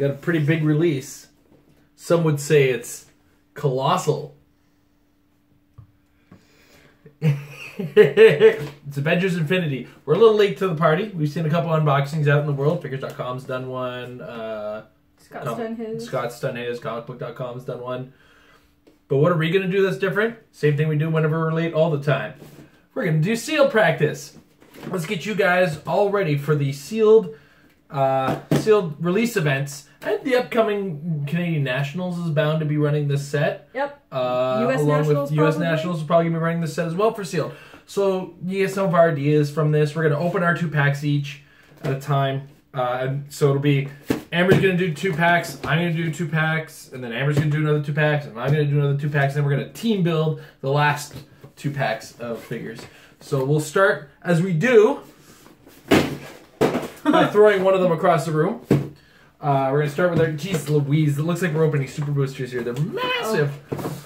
got a pretty big release. Some would say it's colossal. it's Avengers Infinity. We're a little late to the party. We've seen a couple unboxings out in the world. Figures.com's done one. Uh, Scott's com- done his. Scott's done his. Comicbook.com's done one. But what are we going to do that's different? Same thing we do whenever we're late all the time. We're going to do sealed practice. Let's get you guys all ready for the sealed uh, sealed release events. And the upcoming Canadian Nationals is bound to be running this set. Yep. Uh, US along Nationals with US probably? Nationals is probably gonna be running this set as well for sealed. So you get some of our ideas from this. We're gonna open our two packs each at a time. Uh, and so it'll be Amber's gonna do two packs, I'm gonna do two packs, and then Amber's gonna do another two packs, and I'm gonna do another two packs, and then we're gonna team build the last two packs of figures. So we'll start as we do by throwing one of them across the room. Uh, we're gonna start with our geez Louise. It looks like we're opening super boosters here. They're massive.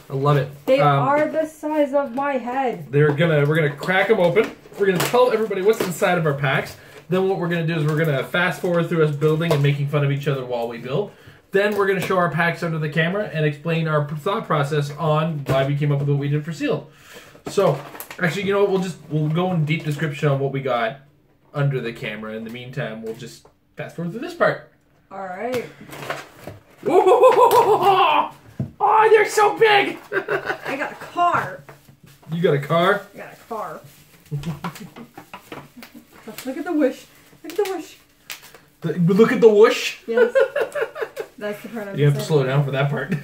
I love it. They Um, are the size of my head. They're gonna we're gonna crack them open. We're gonna tell everybody what's inside of our packs. Then what we're gonna do is we're gonna fast forward through us building and making fun of each other while we build. Then we're gonna show our packs under the camera and explain our thought process on why we came up with what we did for sealed. So, actually, you know what? We'll just we'll go in deep description on what we got under the camera. In the meantime, we'll just fast forward through this part. All right. Oh, they're so big! I got a car. You got a car? I got a car. Look at the wish. Look at the wish. The- Look at the whoosh. Yes. That's the part I'm You have to slow down for that part.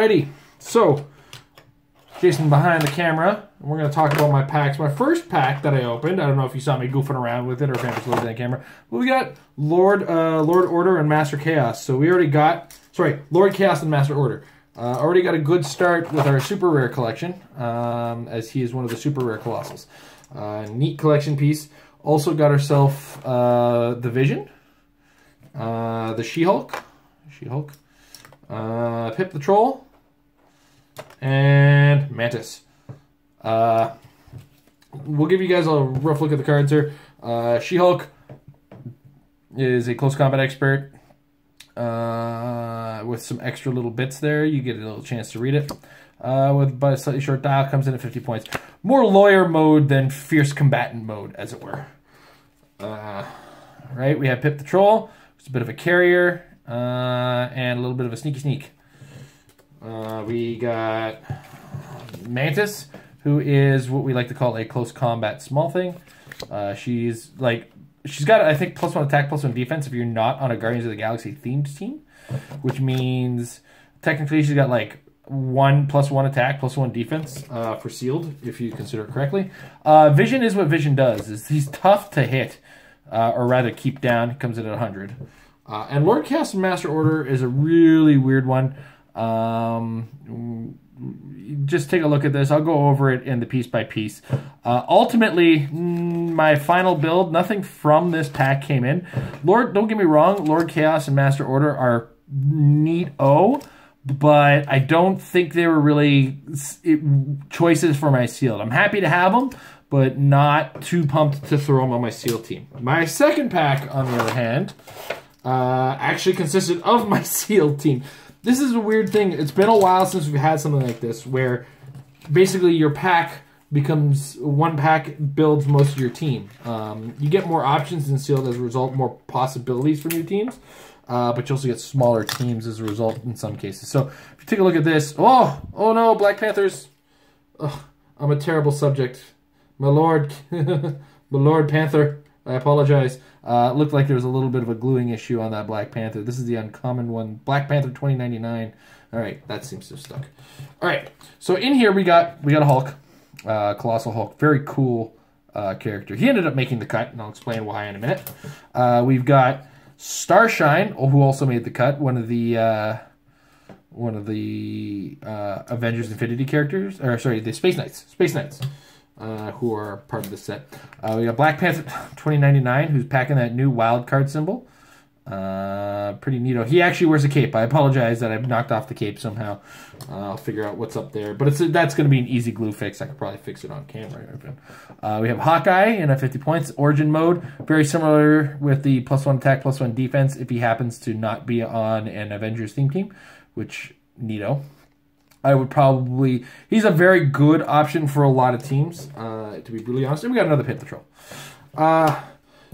Alrighty, so Jason behind the camera. and We're going to talk about my packs. My first pack that I opened. I don't know if you saw me goofing around with it or if I'm just looked at the camera. But we got Lord, uh, Lord Order and Master Chaos. So we already got sorry, Lord Chaos and Master Order. Uh, already got a good start with our super rare collection, um, as he is one of the super rare colossals. Uh, neat collection piece. Also got ourselves uh, the Vision, uh, the She Hulk, She Hulk, uh, Pip the Troll, and Mantis. Uh, we'll give you guys a rough look at the cards here. Uh, She Hulk is a close combat expert. Uh, with some extra little bits there, you get a little chance to read it. Uh, with but a slightly short dial, comes in at 50 points. More lawyer mode than fierce combatant mode, as it were. Uh, right, we have Pip the Troll, who's a bit of a carrier, uh, and a little bit of a sneaky sneak. Uh, we got Mantis, who is what we like to call a close combat small thing. Uh, she's like she's got I think plus one attack, plus one defense if you're not on a Guardians of the Galaxy themed team, which means technically she's got like one plus one attack, plus one defense uh, for sealed if you consider it correctly. Uh, Vision is what Vision does. Is he's tough to hit, uh, or rather keep down. Comes in at hundred. Uh, and Lord Chaos Master Order is a really weird one. Um, just take a look at this. I'll go over it in the piece by piece. Uh, ultimately, mm, my final build, nothing from this pack came in. Lord, don't get me wrong, Lord Chaos and Master Order are neat O, but I don't think they were really choices for my sealed. I'm happy to have them, but not too pumped to throw them on my seal team. My second pack, on the other hand, uh, actually consisted of my SEAL team. This is a weird thing. It's been a while since we've had something like this where basically your pack becomes one pack builds most of your team. Um, you get more options in sealed as a result, more possibilities from your teams, uh, but you also get smaller teams as a result in some cases. So if you take a look at this, oh, oh no, Black Panthers. Ugh, I'm a terrible subject. My lord, my lord Panther. I apologize. Uh, looked like there was a little bit of a gluing issue on that Black Panther. This is the uncommon one. Black Panther 2099. All right, that seems to have stuck. All right, so in here we got we got a Hulk, uh, Colossal Hulk. Very cool uh, character. He ended up making the cut, and I'll explain why in a minute. Uh, we've got Starshine, who also made the cut. One of the uh, one of the uh, Avengers Infinity characters, or sorry, the Space Knights, Space Knights, uh, who are part of the set. Uh, we got Black Panther 2099, who's packing that new wild card symbol. Uh, pretty neato. He actually wears a cape. I apologize that I've knocked off the cape somehow. Uh, I'll figure out what's up there, but it's that's going to be an easy glue fix. I could probably fix it on camera. Uh, we have Hawkeye in a 50 points origin mode, very similar with the plus one attack, plus one defense. If he happens to not be on an Avengers theme team, which neato. I would probably. He's a very good option for a lot of teams, uh, to be brutally honest. And we got another Pip the Troll. Uh,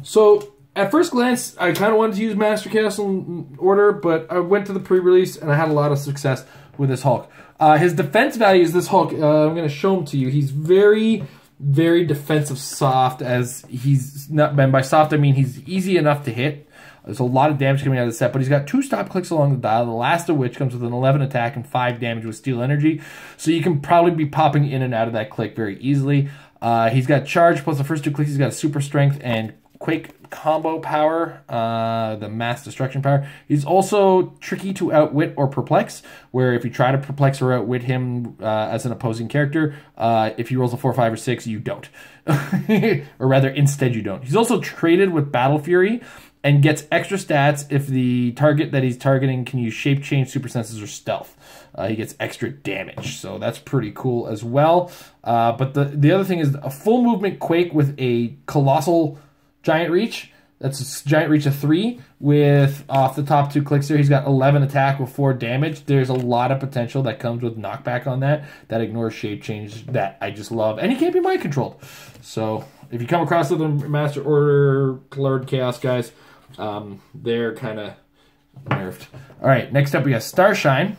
so at first glance, I kind of wanted to use Master Castle order, but I went to the pre-release and I had a lot of success with this Hulk. Uh, his defense value is this Hulk. Uh, I'm going to show him to you. He's very, very defensive soft. As he's not, and by soft I mean he's easy enough to hit. There's a lot of damage coming out of the set, but he's got two stop clicks along the dial, the last of which comes with an 11 attack and 5 damage with steal energy. So you can probably be popping in and out of that click very easily. Uh, he's got charge plus the first two clicks. He's got super strength and Quake combo power, uh, the mass destruction power. He's also tricky to outwit or perplex, where if you try to perplex or outwit him uh, as an opposing character, uh, if he rolls a 4, 5, or 6, you don't. or rather, instead you don't. He's also traded with Battle Fury and gets extra stats if the target that he's targeting can use shape change, super senses, or stealth. Uh, he gets extra damage, so that's pretty cool as well. Uh, but the the other thing is a full movement quake with a colossal Giant Reach. That's a Giant Reach of 3 with off the top two clicks there. He's got 11 attack with 4 damage. There's a lot of potential that comes with knockback on that. That ignores shape change that I just love. And he can't be mind controlled. So if you come across the Master Order Lord Chaos guys, um, they're kind of nerfed. All right, next up we got Starshine.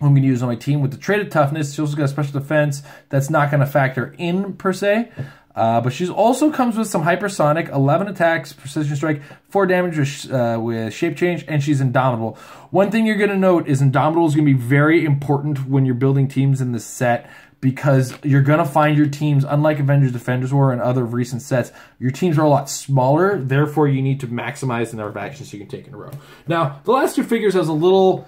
I'm going to use on my team with the traded toughness. She also got a special defense that's not going to factor in per se. Uh, but she also comes with some hypersonic, 11 attacks, precision strike, 4 damage with, uh, with shape change, and she's indomitable. One thing you're going to note is indomitable is going to be very important when you're building teams in this set because you're going to find your teams, unlike Avengers Defenders War and other recent sets, your teams are a lot smaller. Therefore, you need to maximize the number of actions you can take in a row. Now, the last two figures I was a little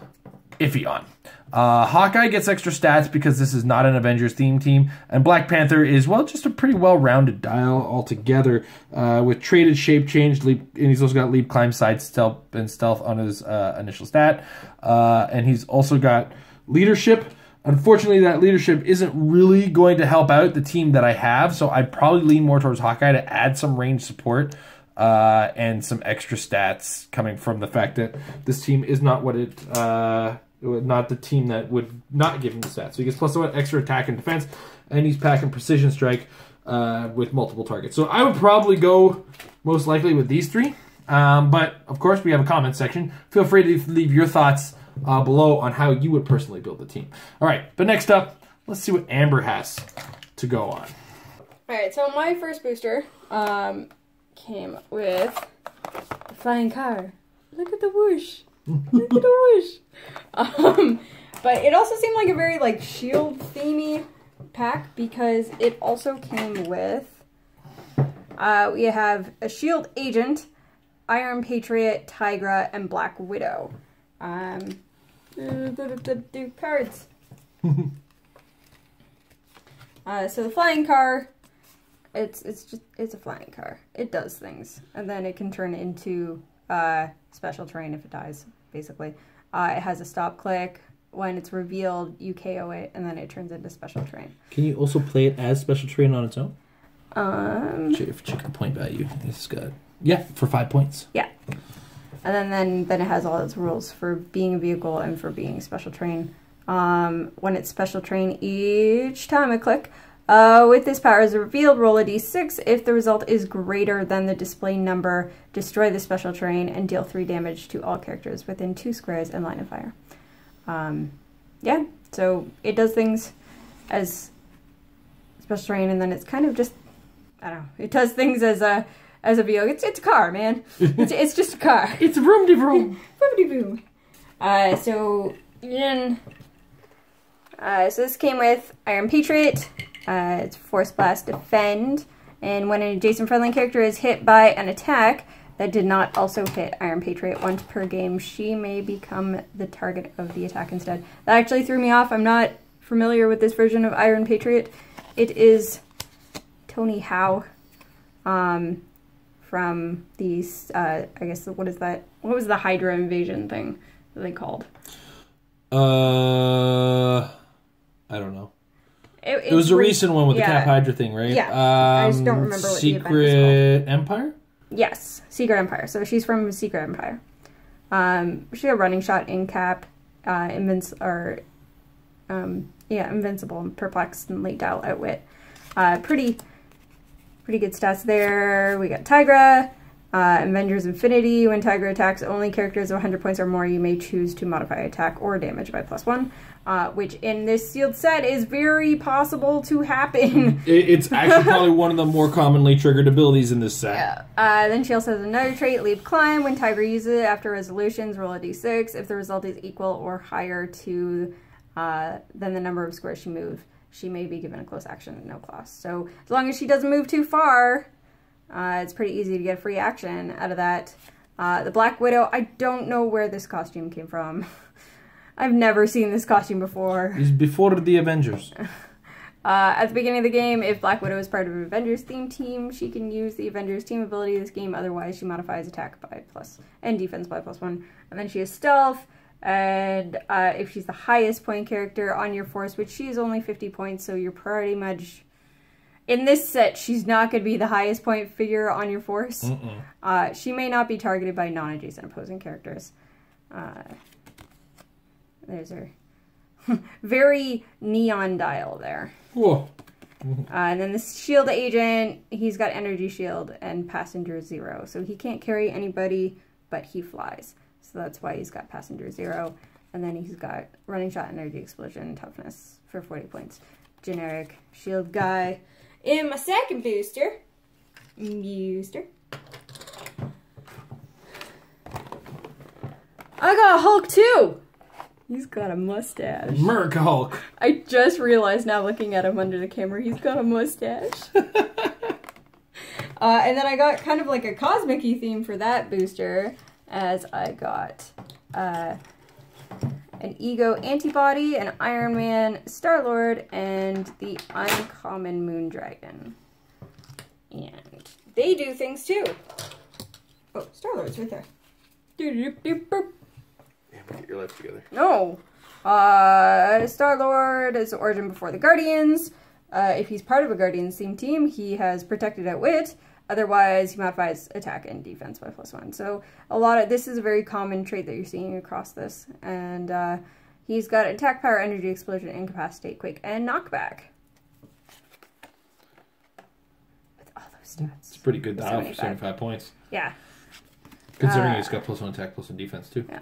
iffy on. Uh, Hawkeye gets extra stats because this is not an Avengers theme team, and Black Panther is well just a pretty well-rounded dial altogether uh, with traded shape change, leap, and he's also got leap, climb, side stealth, and stealth on his uh, initial stat, uh, and he's also got leadership. Unfortunately, that leadership isn't really going to help out the team that I have, so I'd probably lean more towards Hawkeye to add some range support uh, and some extra stats coming from the fact that this team is not what it uh, not the team that would not give him the stats. So he gets plus one extra attack and defense, and he's packing precision strike uh, with multiple targets. So I would probably go most likely with these three. Um, but of course, we have a comment section. Feel free to leave your thoughts uh, below on how you would personally build the team. All right, but next up, let's see what Amber has to go on. All right, so my first booster um, came with a flying car. Look at the whoosh. Look at the whoosh. Um, but it also seemed like a very like shield themey pack because it also came with uh, we have a shield agent, Iron Patriot, Tigra, and Black Widow. Um, the cards. uh, so the flying car, it's it's just it's a flying car. It does things, and then it can turn into uh, special terrain if it dies, basically. Uh, it has a stop click. When it's revealed, you KO it, and then it turns into special terrain. Can you also play it as special terrain on its own? Um, Check, check the point value. It's got yeah for five points. yeah. And then, then then it has all its rules for being a vehicle and for being special terrain. Um, when it's special terrain, each time I click, uh, with this power is revealed, roll a d6. If the result is greater than the display number, destroy the special terrain and deal 3 damage to all characters within 2 squares and line of fire. Um, yeah, so it does things as special terrain, and then it's kind of just, I don't know, it does things as a as a vehicle. It's, it's a car, man. It's, it's just a car. It's room de room. Boo. Uh, so, then, uh, so this came with Iron Patriot. Uh, it's Force Blast Defend. And when an adjacent friendly character is hit by an attack, that did not also hit Iron Patriot once per game, she may become the target of the attack instead. That actually threw me off. I'm not familiar with this version of Iron Patriot. It is Toni Ho um, from these, uh, I guess, what is that? What was the Hydra invasion thing that they called? Uh, I don't know. It, It was a re- recent one with yeah. the Cap Hydra thing, right? Yeah. Um, I just don't remember what the event was Secret Empire. Yes, Secret Empire. So she's from Secret Empire. Um, she had a running shot in Cap, uh, Invinci- or um, yeah, Invincible, Perplexed, and Late Dial Outwit. Uh, pretty, pretty good stats there. We got Tigra, uh, Avengers Infinity. When Tigra attacks only characters of 100 points or more, you may choose to modify attack or damage by plus one. Uh, which in this sealed set is very possible to happen. It's actually probably one of the more commonly triggered abilities in this set. Yeah. Uh, then she also has another trait, Leap Climb. When Tigra uses it after resolutions, roll a d6. If the result is equal or higher to uh, than the number of squares she moved, she may be given a close action at no cost. So as long as she doesn't move too far, uh, it's pretty easy to get a free action out of that. Uh, the Black Widow, I don't know where this costume came from. I've never seen this costume before. It's before the Avengers. Uh, at the beginning of the game, if Black Widow is part of an Avengers theme team, she can use the Avengers team ability this game. Otherwise, she modifies attack by plus and defense by plus one. And then she has stealth. And uh, if she's the highest point character on your force, which she is only 50 points, so you're pretty much. In this set, she's not going to be the highest point figure on your force. Mm-mm. Uh, she may not be targeted by non adjacent opposing characters. Uh, there's her. Very neon dial there. Whoa. Uh, and then the shield agent, he's got energy shield and passenger zero. So he can't carry anybody, but he flies. So that's why he's got passenger zero. And then he's got running shot, energy explosion, toughness for 40 points. Generic shield guy. In my second booster, booster. I got a Hulk too! He's got a mustache. Merc Hulk. I just realized now looking at him under the camera, he's got a mustache. uh, and then I got kind of like a cosmic theme for that booster, as I got uh, an Ego Antibody, an Iron Man, Star Lord, and the Uncommon Moon Dragon. And they do things too. Oh, Star Lord's right there. Doop-doop-doop-boop. Get your life together. No. Uh, Star Lord is origin before the Guardians. Uh, if he's part of a Guardians theme team, he has protected at wit. Otherwise, he modifies attack and defense by plus one. So a lot of this is a very common trait that you're seeing across this. And uh, he's got attack, power, energy, explosion, incapacitate, quake, and knockback. With all those stats. It's pretty good dial for 75. 75 points. Yeah. Considering Uh, he's got plus one attack, plus one defense, too. Yeah.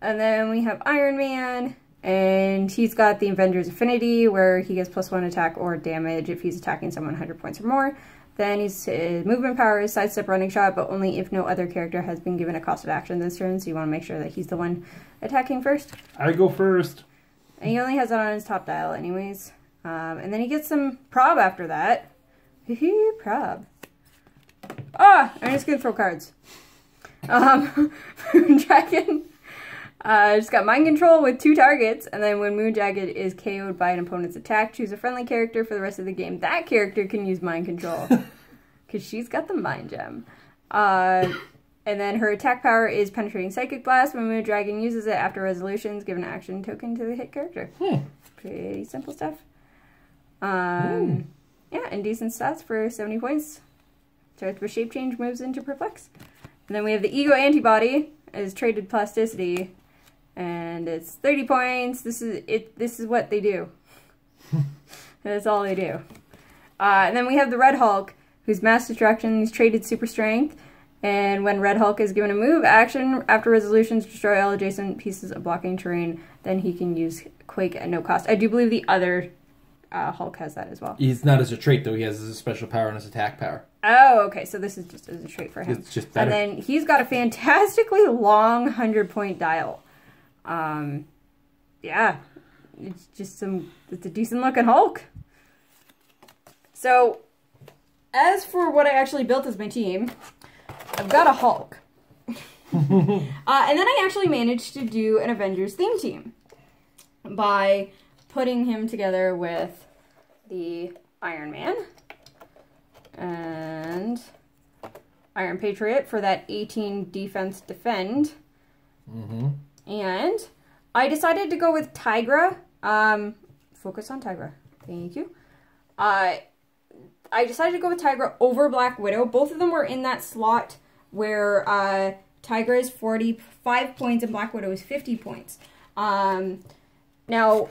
And then we have Iron Man, and he's got the Avengers Affinity, where he gets plus one attack or damage if he's attacking someone 100 points or more. Then his uh, movement power is sidestep running shot, but only if no other character has been given a cost of action this turn, so you want to make sure that he's the one attacking first. I go first. And he only has that on his top dial anyways. Um, and then he gets some prob after that. Hee prob. Ah! I'm just gonna throw cards. Um, Moon Dragon. Uh, just got mind control with two targets, and then when Moon Dragon is KO'd by an opponent's attack, choose a friendly character for the rest of the game. That character can use mind control because she's got the mind gem. Uh, and then her attack power is penetrating psychic blast. When Moon Dragon uses it after resolutions, give an action token to the hit character. Hmm. Pretty simple stuff. Um, yeah, and decent stats for 70 points. Starts with shape change, moves into perplex. And then we have the ego antibody as traded plasticity, and it's 30 points. This is it. This is what they do. That's all they do. Uh, and then we have the Red Hulk, whose mass destruction is traded super strength. And when Red Hulk is given a move action after resolutions destroy all adjacent pieces of blocking terrain, then he can use Quake at no cost. I do believe the other uh, Hulk has that as well. He's not as a trait, though. He has his special power and his attack power. Oh, okay. So this is just as a trait for him. It's just better. And then he's got a fantastically long hundred point dial. Um, yeah, it's just some. It's a decent looking Hulk. So, as for what I actually built as my team, I've got a Hulk. uh, and then I actually managed to do an Avengers theme team by putting him together with the Iron Man and Iron Patriot for that 18 defense defend. Mm-hmm. And I decided to go with Tigra. Um, focus on Tigra. Thank you. Uh, I decided to go with Tigra over Black Widow. Both of them were in that slot where uh, Tigra is 45 points and Black Widow is 50 points. Um, now,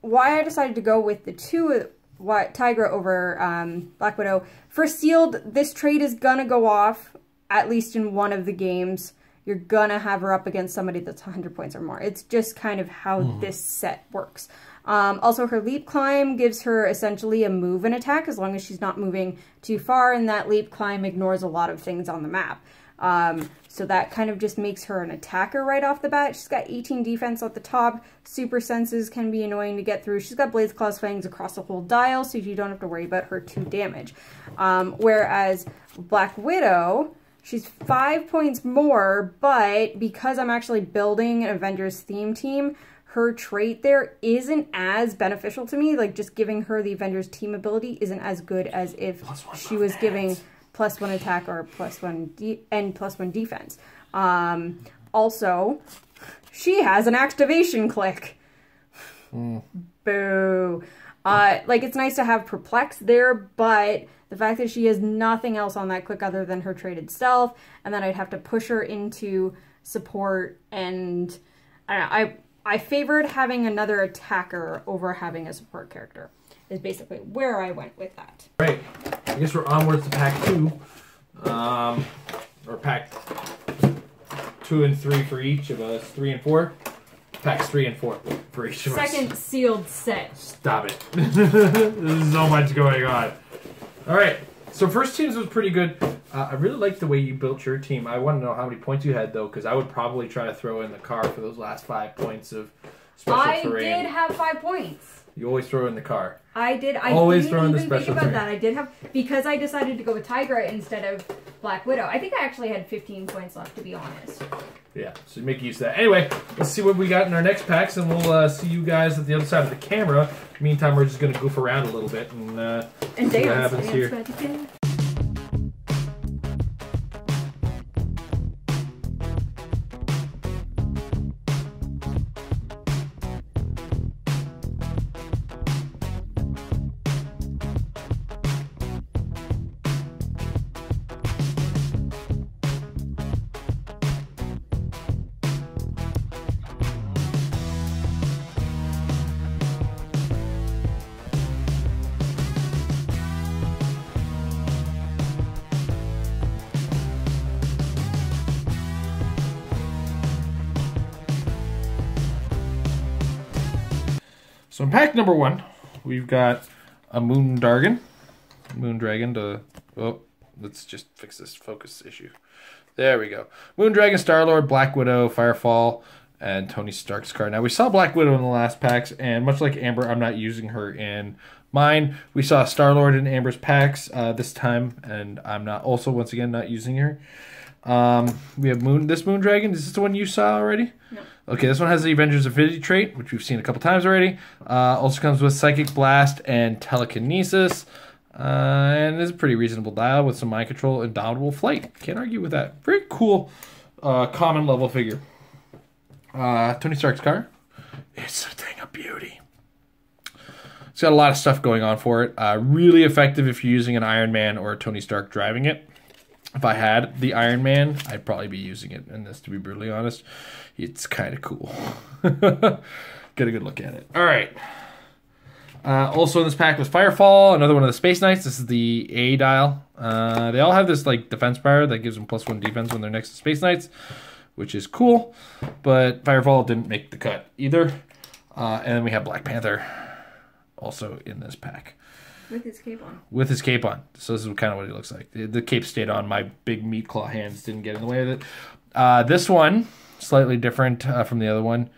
why I decided to go with the two what Tigra over um, Black Widow for sealed. This trade is gonna go off at least in one of the games. You're gonna have her up against somebody that's 100 points or more. It's just kind of how mm. this set works. Um, also, her leap climb gives her essentially a move and attack as long as she's not moving too far, and that leap climb ignores a lot of things on the map. Um, so that kind of just makes her an attacker right off the bat. She's got 18 defense at the top. Super senses can be annoying to get through. She's got Blades, Claws, Fangs across the whole dial, so you don't have to worry about her 2 damage. Um, whereas Black Widow, she's 5 points more, but because I'm actually building an Avengers theme team, her trait there isn't as beneficial to me. Like, just giving her the Avengers team ability isn't as good as if she was giving plus one attack or plus one and plus one defense. Um, also, she has an activation click. Mm. Boo. Uh, like, it's nice to have Perplex there, but the fact that she has nothing else on that click other than her traded stealth, and then I'd have to push her into support, and I, know, I, I favored having another attacker over having a support character is basically where I went with that. Right. I guess we're onwards to pack two. Um, or pack two and three for each of us. Three and four. Packs three and four for each of us. Second sealed set. Stop it. There's so much going on. All right. So first teams was pretty good. Uh, I really like the way you built your team. I want to know how many points you had though, because I would probably try to throw in the car for those last five points of special I terrain. I did have five points. You always throw in the car. I did. I always didn't even think about that. I did have because I decided to go with Tigra instead of Black Widow. I think I actually had 15 points left, to be honest. Yeah, so make use of that. Anyway, let's see what we got in our next packs, and we'll uh, see you guys at the other side of the camera. Meantime, we're just going to goof around a little bit and, uh, and see what happens here. So in pack number one, we've got a Moon Dargon. Moon Dragon to... Oh, let's just fix this focus issue. There we go. Moon Dragon, Star-Lord, Black Widow, Firefall, and Tony Stark's card. Now, we saw Black Widow in the last packs, and much like Amber, I'm not using her in mine. We saw Star-Lord in Amber's packs uh, this time, and I'm not also, once again, not using her. Um, we have Moon. This Moon Dragon. Is this the one you saw already? No. Okay, this one has the Avengers Affinity trait, which we've seen a couple times already. Uh, also comes with Psychic Blast and Telekinesis. Uh, and is a pretty reasonable dial with some mind control and downable flight. Can't argue with that. Very cool uh, common level figure. Uh, Tony Stark's car. It's a thing of beauty. It's got a lot of stuff going on for it. Uh, really effective if you're using an Iron Man or a Tony Stark driving it if I had the Iron Man, I'd probably be using it in this, to be brutally honest. It's kind of cool. Get a good look at it. All right. Uh, also in this pack was Firefall, another one of the Space Knights. This is the A dial. Uh, they all have this like defense power that gives them plus one defense when they're next to Space Knights, which is cool. But Firefall didn't make the cut either. Uh, and then we have Black Panther also in this pack. With his cape on. With his cape on. So this is kind of what he looks like. The, the cape stayed on. My big meat claw hands didn't get in the way of it. Uh, this one, slightly different uh, from the other one.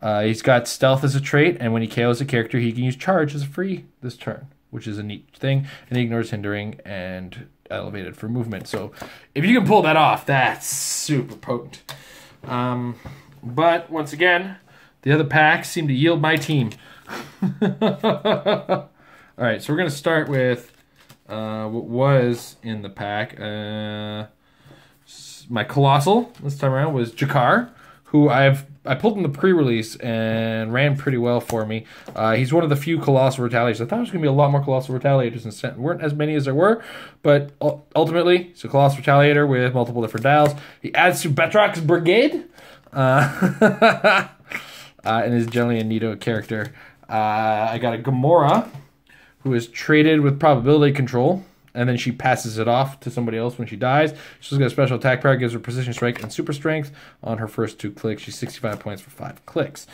Uh, he's got stealth as a trait, and when he KOs a character, he can use charge as a free this turn. which is a neat thing, and he ignores hindering and elevated for movement. So if you can pull that off, that's super potent. Um, but once again, the other packs seem to yield my team. All right, so we're gonna start with uh, what was in the pack. Uh, my colossal this time around was Jakar, who I've I pulled in the pre-release and ran pretty well for me. Uh, he's one of the few colossal retaliators. I thought there was going to be a lot more colossal retaliators, and there weren't as many as there were. But ultimately, he's a colossal retaliator with multiple different dials. He adds to Betrock's brigade. Uh, uh, and is generally a neato character. Uh, I got a Gamora, who is traded with probability control, and then she passes it off to somebody else when she dies. She's got a special attack power, gives her precision strike and super strength on her first two clicks. She's 65 points for five clicks.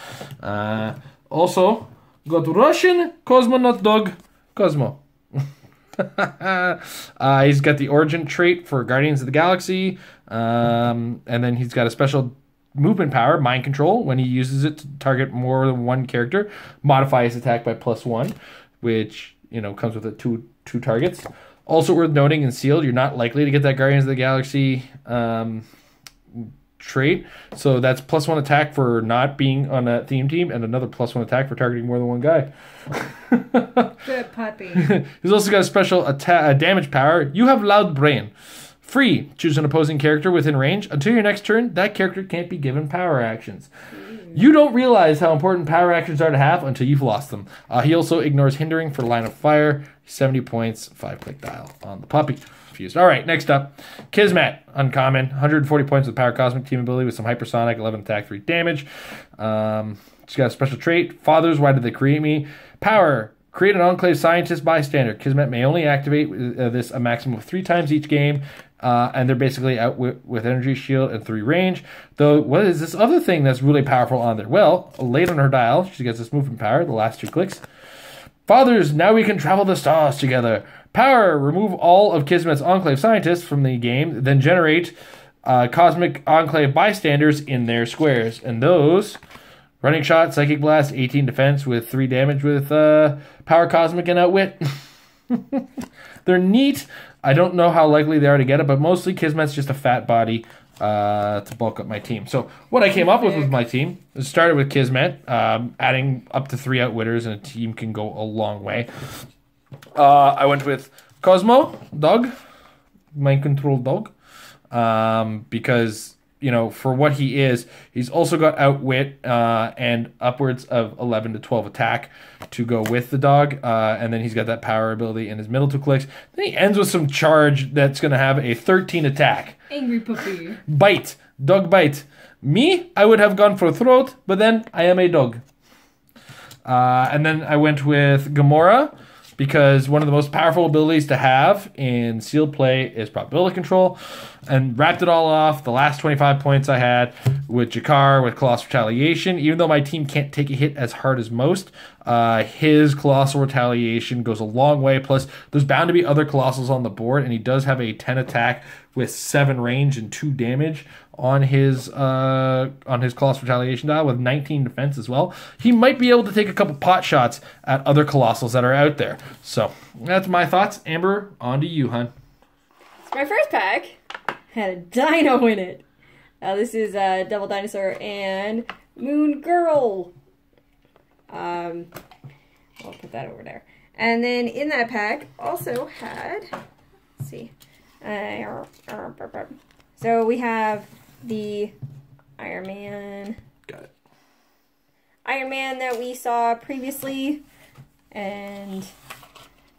Uh, also, got Russian cosmonaut dog, Cosmo. uh, he's got the origin trait for Guardians of the Galaxy, um, and then he's got a special movement power, mind control. When he uses it to target more than one character, modify his attack by plus one, which you know comes with a two two targets. Also worth noting in sealed, you're not likely to get that Guardians of the Galaxy um, trait. So that's plus one attack for not being on that theme team, and another plus one attack for targeting more than one guy. Good puppy. He's also got a special atta- uh, damage power. You have loud brain. Free. Choose an opposing character within range. Until your next turn, that character can't be given power actions. You don't realize how important power actions are to have until you've lost them. Uh, he also ignores hindering for line of fire. 70 points, 5 click dial on the puppy. Fused. All right, next up. Kismet, uncommon. 140 points with power cosmic team ability with some hypersonic, 11 attack, 3 damage. Um, she's got a special trait. Fathers, why did they create me? Power, Create an Enclave Scientist bystander. Kismet may only activate uh, this a maximum of three times each game, uh, and they're basically out with, with Energy Shield and three range. Though, what is this other thing that's really powerful on there? Well, late on her dial, she gets this movement power, the last two clicks. Fathers, now we can travel the stars together. Power, remove all of Kismet's Enclave Scientists from the game, then generate uh, Cosmic Enclave Bystanders in their squares. And those Running shot, psychic blast, 18 defense with 3 damage with uh, power cosmic and outwit. They're neat. I don't know how likely they are to get it, but mostly Kismet's just a fat body uh, to bulk up my team. So what I came up with with my team it started with Kismet, um, adding up to three outwitters, and a team can go a long way. Uh, I went with Cosmo, dog, mind control dog, um, because you know for what he is, he's also got outwit uh, and upwards of eleven to twelve attack to go with the dog, uh, and then he's got that power ability in his middle two clicks. Then he ends with some charge that's going to have a thirteen attack. Angry puppy. Bite, dog bite. Me, I would have gone for throat, but then I am a dog. Uh, and then I went with Gamora because one of the most powerful abilities to have in sealed play is probability control. And wrapped it all off. The last 25 points I had with Jakar with Colossal Retaliation. Even though my team can't take a hit as hard as most, uh, his Colossal Retaliation goes a long way. Plus, there's bound to be other Colossals on the board, and he does have a 10 attack with 7 range and 2 damage on his uh, on his Colossal Retaliation dial with 19 defense as well. He might be able to take a couple pot shots at other Colossals that are out there. So, that's my thoughts. Amber, on to you, hun. My first pack had a dino in it. Uh, this is uh, Devil Dinosaur and Moon Girl. Um, I'll put that over there. And then in that pack also had, let's see, uh, so we have the Iron Man, Got it. Iron Man that we saw previously, and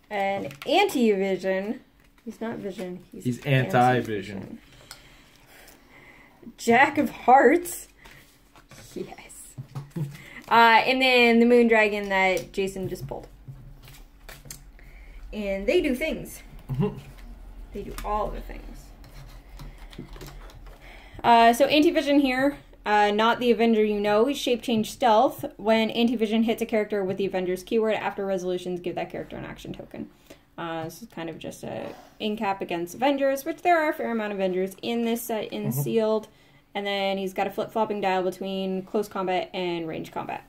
an anti-vision. He's not Vision. He's, He's anti-Vision. Jack of Hearts. Uh, and then the Moon Dragon that Jason just pulled. And they do things. They do all the things. Uh, so Anti-Vision here, uh, not the Avenger you know, shape change stealth. When Anti-Vision hits a character with the Avenger's keyword, after resolutions, give that character an action token. Uh, this is kind of just a in cap against Avengers, which there are a fair amount of Avengers in this set in sealed. And then he's got a flip flopping dial between close combat and range combat.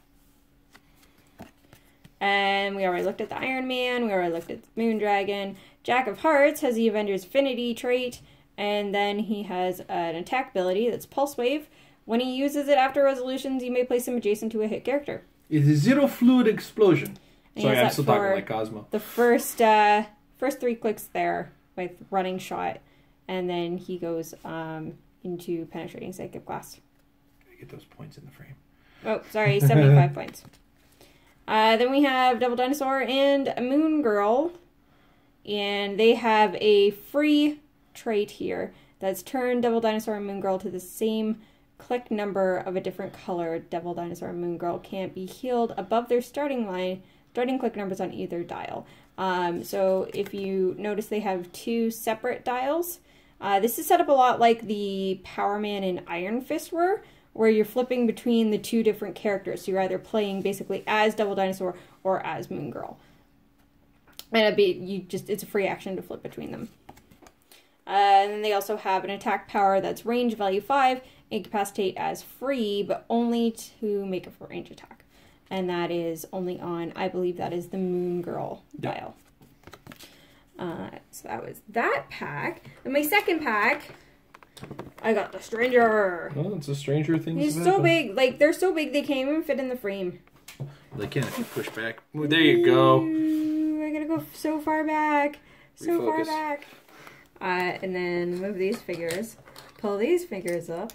And we already looked at the Iron Man. We already looked at the Moon Dragon. Jack of Hearts has the Avengers Affinity trait. And then he has an attack ability that's Pulse Wave. When he uses it after resolutions, you may place him adjacent to a hit character. It is zero fluid explosion. And Sorry, I'm still talking for like Cosmo. The first uh, first three clicks there with running shot, and then he goes um, into penetrating psychic blast. Gotta get those points in the frame. Oh, sorry, 75 points. Uh, then we have Devil Dinosaur and Moon Girl. And they have a free trait here that's turned Devil Dinosaur and Moon Girl to the same click number of a different color. Devil Dinosaur and Moon Girl can't be healed above their starting line, starting click numbers on either dial. Um, so if you notice, they have two separate dials. Uh, this is set up a lot like the Power Man and Iron Fist were, where you're flipping between the two different characters. So you're either playing basically as Devil Dinosaur or as Moon Girl. And it'd be you just it's a free action to flip between them. Uh, and then they also have an attack power that's range value five, incapacitate as free, but only to make a range attack. And that is only on, I believe that is the Moon Girl Yep. dial. Uh, so that was that pack. And my second pack, I got the Stranger. Oh, it's a Stranger thing. He's so big, like they're so big they can't even fit in the frame. They can if you push back. Ooh, there you go. Ooh, I gotta go so far back, so far back. Uh, and then move these figures, pull these figures up.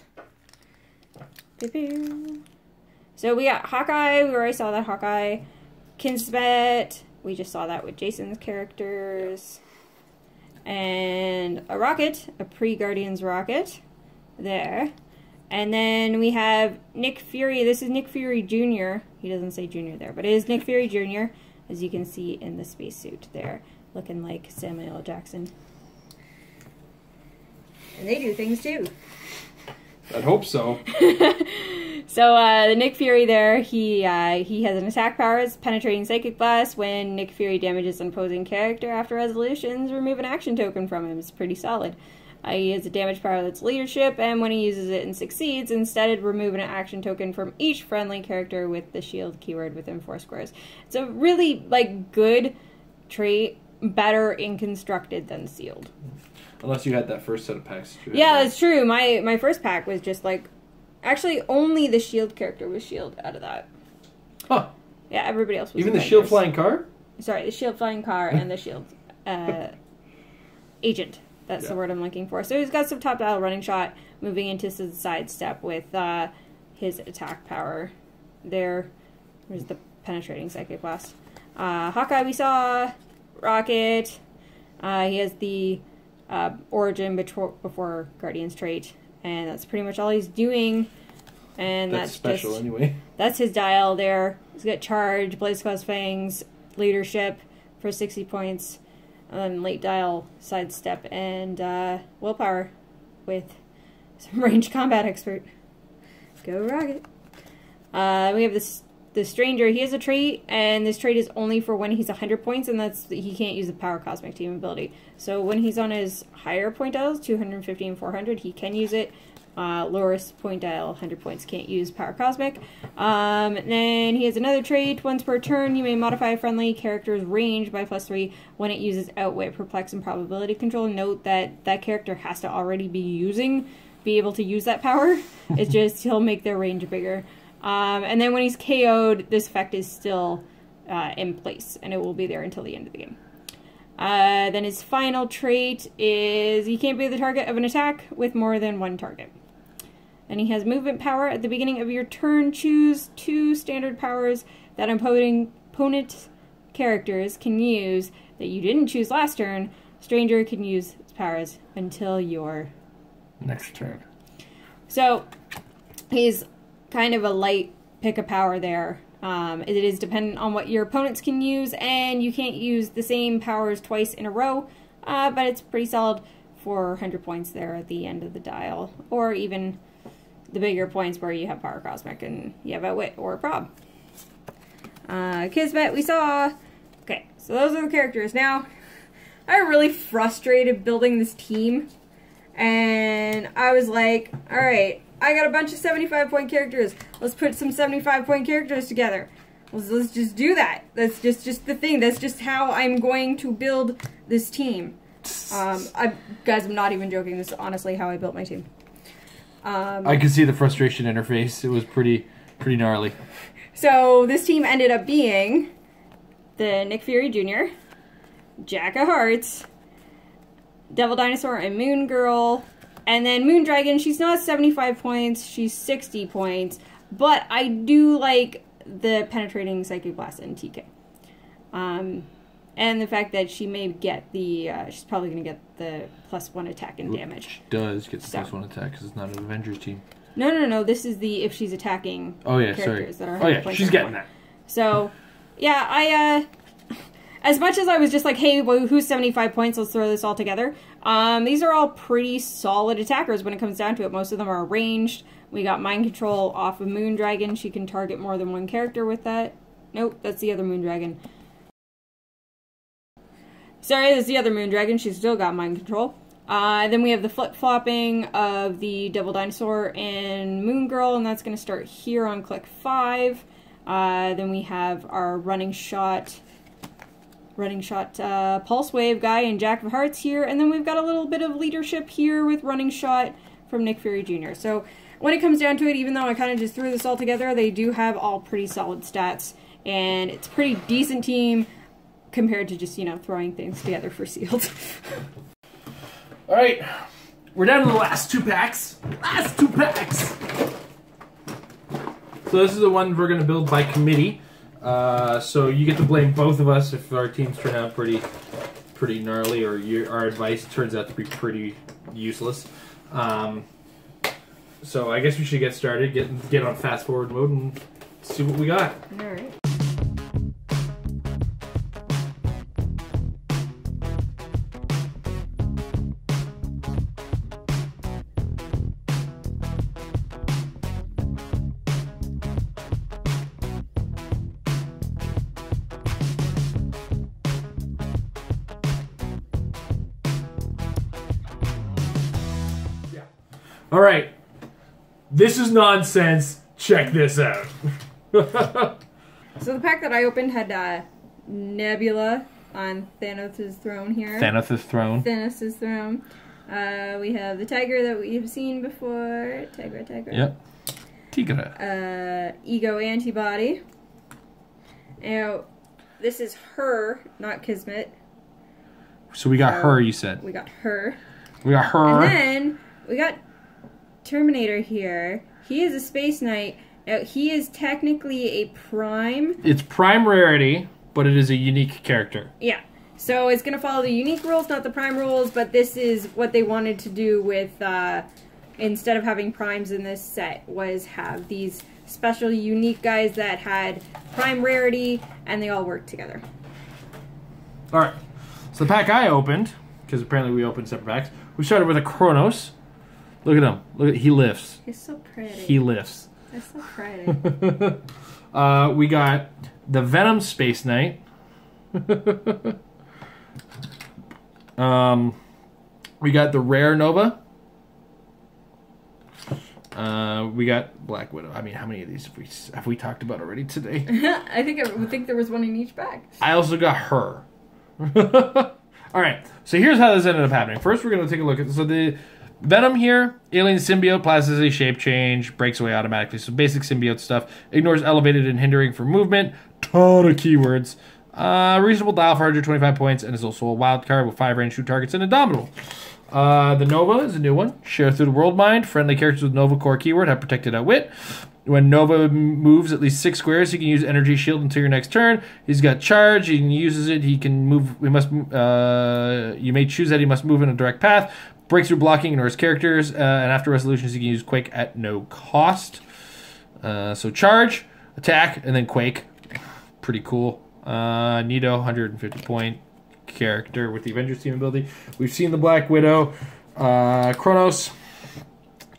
Pew pew. So we got Hawkeye. We already saw that Hawkeye. Kismet. We just saw that with Jason's characters. And a rocket, a pre-Guardians rocket, there. And then we have Nick Fury. This is Nick Fury Jr. He doesn't say Jr. there, but it is Nick Fury Jr. As you can see in the spacesuit there, looking like Samuel. Jackson. And they do things too. I'd hope so. So uh, the Nick Fury there, he uh, he has an attack power as penetrating psychic blast. When Nick Fury damages an opposing character after resolutions, remove an action token from him. It's pretty solid. Uh, he has a damage power that's leadership, and when he uses it and succeeds, instead remove an action token from each friendly character with the shield keyword within four squares. It's a really like good trait, better in constructed than sealed. Unless you had that first set of packs. that. Yeah, that's true. My my first pack was just like actually only the shield character was shield out of that. Huh. Yeah, everybody else was Even the shield flying car? Sorry, the shield flying car and the shield uh, agent. That's the word I'm looking for. So he's got some top dial running shot, moving into some sidestep with uh, his attack power. There, there's the penetrating psychic blast. Uh, Hawkeye, we saw Rocket. Uh, he has the uh, origin before, before Guardian's trait, and that's pretty much all he's doing. And That's, that's, special just anyway. that's his dial there. He's got charge, blades claws fangs, leadership for 60 points, and then late dial, sidestep, and uh, willpower with some range combat expert. Go rocket. Uh, we have this the stranger. He has a trait, and this trait is only for when he's 100 points, and that's he can't use the power cosmic team ability. So when he's on his higher point dials, 250 and 400, he can use it. Uh, lowest point dial, 100 points, can't use Power Cosmic. Um, and then he has another trait. Once per turn, you may modify a friendly character's range by plus 3 when it uses Outwit, Perplex, and Probability Control. Note that that character has to already be using, be able to use that power. it's just he'll make their range bigger. Um, and then when he's KO'd, this effect is still uh, in place, and it will be there until the end of the game. Uh, then his final trait is he can't be the target of an attack with more than one target. And he has movement power. At the beginning of your turn, choose two standard powers that opposing opponent characters can use that you didn't choose last turn. Stranger can use its powers until your Next turn. so he's kind of a light pick a power there. Um, it is dependent on what your opponents can use, and you can't use the same powers twice in a row. Uh, but it's pretty solid for 100 points there at the end of the dial, or even the bigger points where you have power cosmic and you have a wit or a prob. Uh, Kismet, we saw. Okay, so those are the characters. Now, I'm really frustrated building this team and I was like, all right, I got a bunch of 75 point characters. Let's put some 75 point characters together. let's, let's just do that. That's just just the thing. That's just how I'm going to build this team. Um, I, guys, I'm not even joking. This is honestly how I built my team. Um, I could see the frustration in her face. It was pretty pretty gnarly. So this team ended up being the Nick Fury Jr., Jack of Hearts, Devil Dinosaur, and Moon Girl. And then Moon Dragon, she's not 75 points, she's 60 points. But I do like the penetrating Psychic Blast and TK. Um, and the fact that she may get the, uh, she's probably going to get the plus one attack and damage. She does get the So. plus one attack because it's not an Avengers team. No, no, no, this is the if she's attacking Oh yeah, sorry. characters that are Oh yeah, she's getting that. So, yeah, I uh as much as I was just like, hey, well, who's 75 points? Let's throw this all together. Um, these are all pretty solid attackers when it comes down to it. Most of them are ranged. We got mind control off of Moon Dragon. She can target more than one character with that. Nope, that's the other Moon Dragon. Sorry, that's the other Moon Dragon. She's still got mind control. Uh, then we have the flip flopping of the Devil Dinosaur and Moon Girl, and that's going to start here on click five. Uh, then we have our running shot, running shot uh, pulse wave guy and Jack of Hearts here, and then we've got a little bit of leadership here with running shot from Nick Fury Jr. So when it comes down to it, even though I kind of just threw this all together, they do have all pretty solid stats, and it's pretty decent team compared to just you know throwing things together for sealed. All right, we're down to the last two packs. Last two packs. So this is the one we're gonna build by committee. Uh, so you get to blame both of us if our teams turn out pretty, pretty gnarly, or your, our advice turns out to be pretty useless. Um, so I guess we should get started. Get get on fast forward mode and see what we got. all right. This is nonsense. Check this out. So the pack that I opened had uh, Nebula on Thanos' throne here. Thanos' throne. Thanos' throne. Uh, we have the tiger that we've seen before. Tiger, tiger. Yep. Tigra. Uh, ego antibody. Now, this is her, not Kismet. So we got So- her. You said We got her. we got her. And then we got Terminator here. He is a Space Knight. Now, he is technically a prime. It's prime rarity, but it is a unique character. Yeah. So it's going to follow the unique rules, not the prime rules, but this is what they wanted to do with, uh, instead of having primes in this set, was have these special unique guys that had prime rarity, and they all work together. All right. So the pack I opened, because apparently we opened separate packs. We started with a Kronos. Look at him. Look at he lifts. It's so pretty. He lifts. it's so pretty. uh, we got the Venom Space Knight. um, we got the Rare Nova. Uh, we got Black Widow. I mean, how many of these have we have we talked about already today? I think I would think there was one in each bag. I also got her. All right, so here's how this ended up happening. First, we're going to take a look at so the Venom here, alien symbiote, plasticity, shape change, breaks away automatically. So basic symbiote stuff. Ignores elevated and hindering for movement. Ton of keywords. Uh, reasonable dial for 125 points, and is also a wild card with five range shoot targets and indomitable. Uh, the Nova is a new one. Share through the world mind. Friendly characters with Nova Corps keyword have protected outwit. When Nova moves at least six squares, he can use energy shield until your next turn. He's got charge. He uses it. He can move. We must. Uh, you may choose that he must move in a direct path. Breaks through blocking, ignores characters, uh, and after resolutions, you can use Quake at no cost. Uh, so charge, attack, and then Quake. Pretty cool. Uh, Nito, 150 point character with the Avengers team ability. We've seen the Black Widow. Uh, Kronos,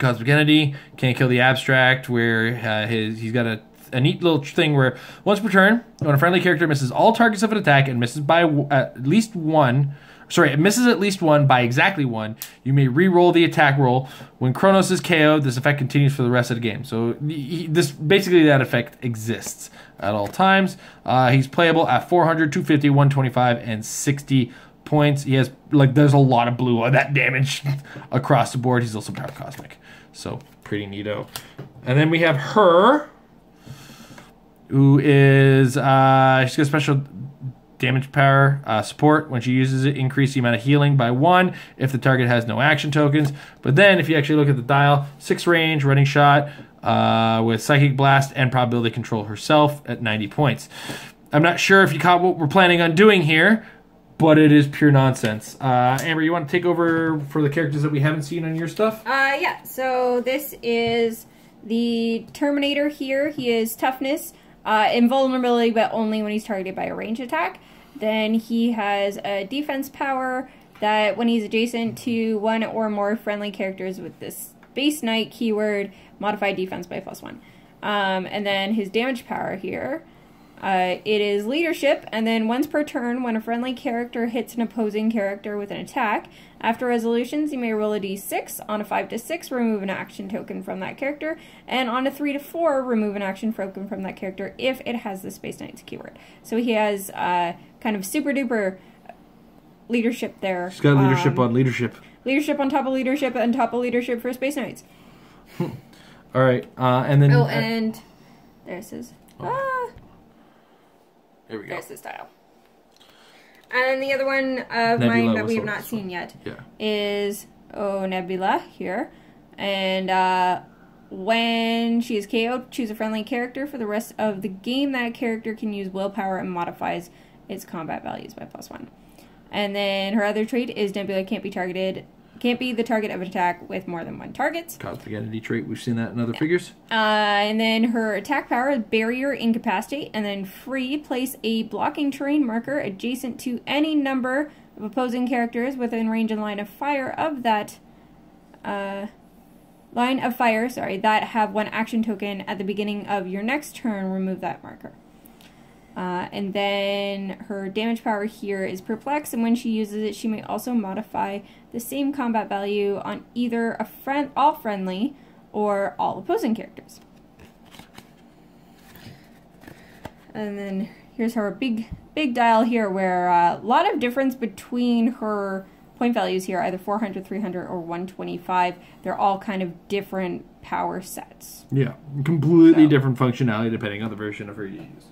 Cosmic Entity, can't kill the abstract, where uh, his he's got a, a neat little thing where once per turn, when a friendly character misses all targets of an attack and misses by at least one, Sorry, it misses at least one by exactly one. You may re-roll the attack roll. When Kronos is KO'd, this effect continues for the rest of the game. So this basically that effect exists at all times. Uh, he's playable at 400, 250, 125, and 60 points. He has like there's a lot of blue on that damage across the board. He's also power cosmic, so pretty neato. And then we have her, who is uh, she's got special damage power uh, support. When she uses it, increase the amount of healing by one if the target has no action tokens. But then, if you actually look at the dial, six range, running shot uh, with psychic blast and probability control herself at 90 points. I'm not sure if you caught what we're planning on doing here, but it is pure nonsense. Uh, Amber, you want to take over for the characters that we haven't seen on your stuff? Uh, yeah, so this is the Terminator here. He is toughness, uh, invulnerability, but only when he's targeted by a range attack. Then he has a defense power that when he's adjacent to one or more friendly characters with this Space Knight keyword, modify defense by plus one. Um, and then his damage power here uh, it is leadership, and then once per turn, when a friendly character hits an opposing character with an attack, after resolutions, you may roll a d6. On a 5 to 6, remove an action token from that character, and on a 3 to 4, remove an action token from that character if it has the Space Knight's keyword. So he has uh, kind of super duper leadership there. He's got leadership Um, on leadership. leadership on top of leadership on top of leadership for Space Knights. All right, uh, and then Oh, and there's his. Ah. there we go. There's the style. And then the other one of Nebula mine that we have not seen one. yet Yeah. is Oh Nebula here. And uh, when she is KO'd, choose a friendly character for the rest of the game. That character can use willpower and modifies its combat values by plus one. And then her other trait is Nebula can't be targeted, can't be the target of an attack with more than one target. Cosmic Entity trait. We've seen that in other figures. Uh, and then her attack power is barrier, incapacitate, and then free. Place a blocking terrain marker adjacent to any number of opposing characters within range and line of fire of that uh, line of fire. Sorry, that have one action token at the beginning of your next turn. Remove that marker. Uh, and then her damage power here is perplex, and when she uses it, she may also modify the same combat value on either a friend, all friendly, or all opposing characters. And then here's her big big dial here, where a lot of difference between her point values here, either 400, 300, or 125. They're all kind of different power sets. Yeah, completely So. different functionality depending on the version of her you use.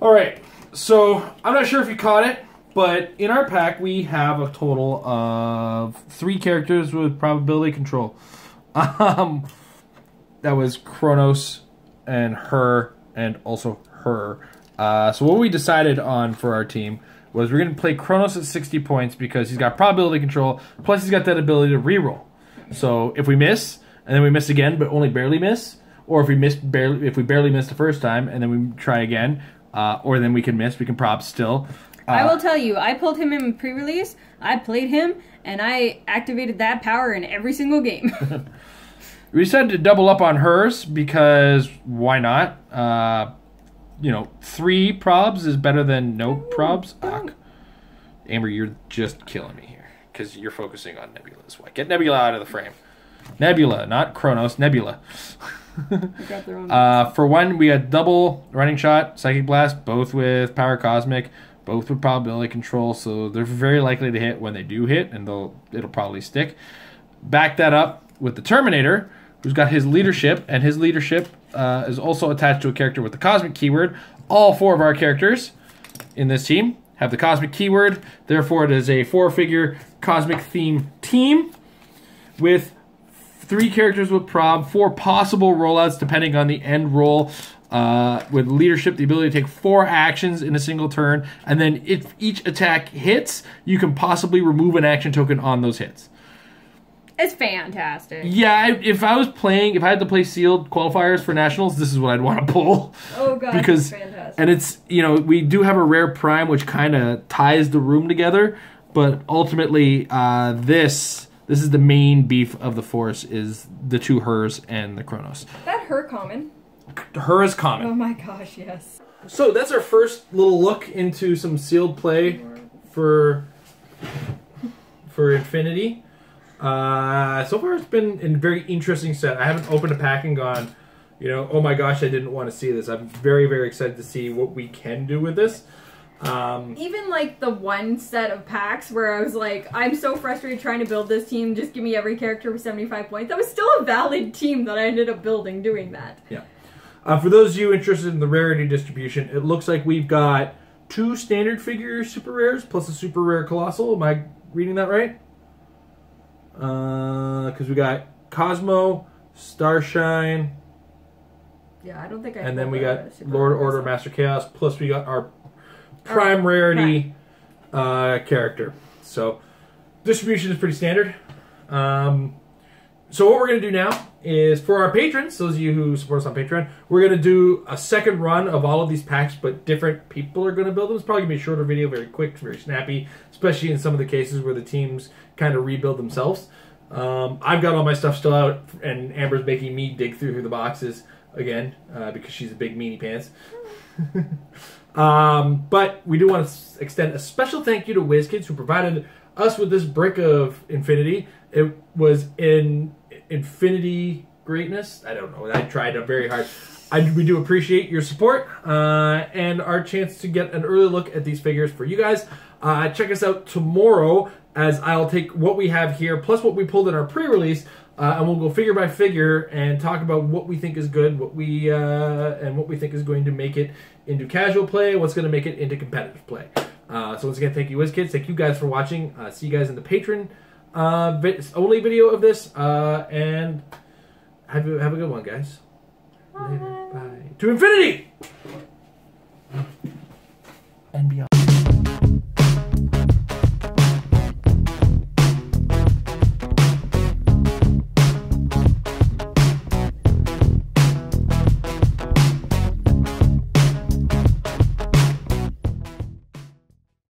All right, so I'm not sure if you caught it, but in our pack we have a total of three characters with probability control. Um, that was Kronos and her, and also her. Uh, so what we decided on for our team was we're going to play Kronos at 60 points because he's got probability control, plus he's got that ability to reroll. So if we miss, and then we miss again, but only barely miss, or if we miss barely, if we barely miss the first time, and then we try again, uh, or then we can miss, we can prob still. I Uh, will tell you, I pulled him in pre-release. I played him, and I activated that power in every single game. We decided to double up on hers because why not? Uh, you know, three probs is better than no probs. Ugh. Amber, you're just killing me here because you're focusing on Nebula. That's why. Get Nebula out of the frame. Nebula, not Kronos. Nebula. Uh, for one, we had double running shot, psychic blast, both with power cosmic, both with probability control. So they're very likely to hit when they do hit, and they'll it'll probably stick. Back that up with the Terminator, who's got his leadership, and his leadership uh, is also attached to a character with the cosmic keyword. All four of our characters in this team have the cosmic keyword. Therefore, it is a four-figure cosmic theme team with three characters with prob, four possible rollouts depending on the end roll. Uh, with leadership, the ability to take four actions in a single turn, and then if each attack hits, you can possibly remove an action token on those hits. it's fantastic. Yeah, I, if I was playing, if I had to play sealed qualifiers for nationals, this is what I'd want to pull. Oh god, because fantastic. and it's you know we do have a rare prime which kind of ties the room together, but ultimately uh, this this is the main beef of the force is the two hers and the Kronos. that her common. Her is common. Oh my gosh, yes. So that's our first little look into some sealed play for for Infinity. Uh, so far, it's been a very interesting set. I haven't opened a pack and gone, you know, oh my gosh, I didn't want to see this. I'm very, very excited to see what we can do with this. Um, Even like the one set of packs where I was like, I'm so frustrated trying to build this team, just give me every character with 75 points. That was still a valid team that I ended up building doing that. Uh, for those of you interested in the rarity distribution, it looks like we've got two standard figure super rares plus a super rare colossal. Am I reading that right? Because we got Cosmo, Starshine, Yeah, I don't think I. and then we got Lord Order. Master Chaos. Plus we got our prime rarity uh, character. So distribution is pretty standard. Um, so what we're gonna do now is for our patrons, those of you who support us on Patreon, we're gonna do a second run of all of these packs, but different people are gonna build them. It's probably gonna be a shorter video, very quick, very snappy, especially in some of the cases where the teams kind of rebuild themselves. Um, I've got all my stuff still out, and Amber's making me dig through the boxes again uh, because she's a big meanie pants. um, but we do want to extend a special thank you to WizKids who provided us with this brick of infinity. It was in infinity greatness. I don't know. I tried very hard. I, we do appreciate your support uh, and our chance to get an early look at these figures for you guys. Uh, check us out tomorrow as I'll take what we have here plus what we pulled in our pre-release, uh, and we'll go figure by figure and talk about what we think is good, what we uh, and what we think is going to make it into casual play, what's going to make it into competitive play. Uh, so once again, thank you, WizKids. Thank you guys for watching. Uh, see you guys in the patron uh, vi- only video of this, uh, and have a, have a good one, guys. Later. Bye. To infinity and beyond.